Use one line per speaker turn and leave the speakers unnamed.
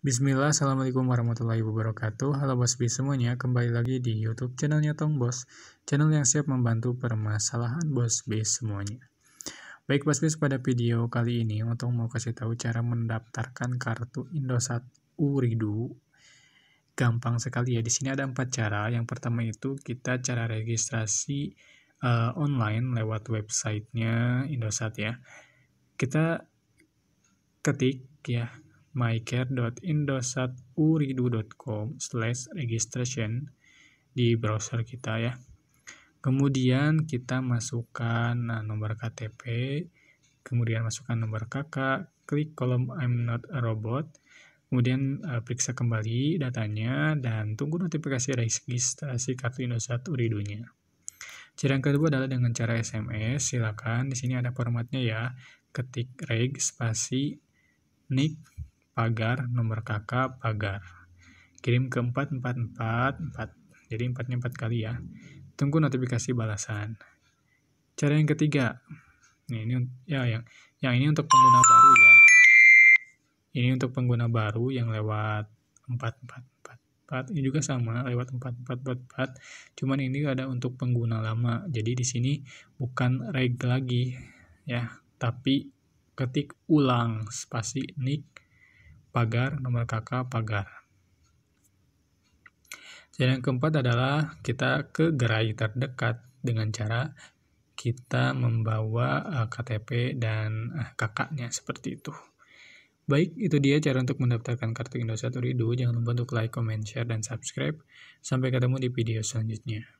Bismillah, Assalamualaikum warahmatullahi wabarakatuh. Halo Bos Bis semuanya, kembali lagi di YouTube channelnya Tong Bos, channel yang siap membantu permasalahan Bos Bis semuanya. Baik Bos Bis, pada video kali ini untuk mau kasih tahu cara mendaftarkan kartu Indosat Uridu. Gampang sekali ya. Di sini ada empat cara. Yang pertama itu kita cara registrasi uh, online lewat websitenya Indosat ya. Kita ketik ya mycare.indosaturidu.com slash registration di browser kita ya. Kemudian kita masukkan nah, nomor KTP, kemudian masukkan nomor kakak, klik kolom I'm not a robot, kemudian uh, periksa kembali datanya dan tunggu notifikasi registrasi kartu Indosat Uridunya. Cara yang kedua adalah dengan cara SMS. Silakan di sini ada formatnya ya. Ketik reg spasi nick pagar nomor kakak pagar kirim ke 4444 jadi empatnya empat kali ya. Tunggu notifikasi balasan. Cara yang ketiga. Nih ini ya yang yang ini untuk pengguna baru ya. Ini untuk pengguna baru yang lewat 4444 ini juga sama lewat 4444 cuman ini ada untuk pengguna lama. Jadi di sini bukan reg lagi ya. Tapi ketik ulang spasi nick pagar nomor kakak pagar. Dan yang keempat adalah kita ke gerai terdekat dengan cara kita membawa eh, KTP dan uh, kakaknya seperti itu. Baik, itu dia cara untuk mendaftarkan kartu Indosat Uridu. Jangan lupa untuk like, comment, share, dan subscribe. Sampai ketemu di video selanjutnya.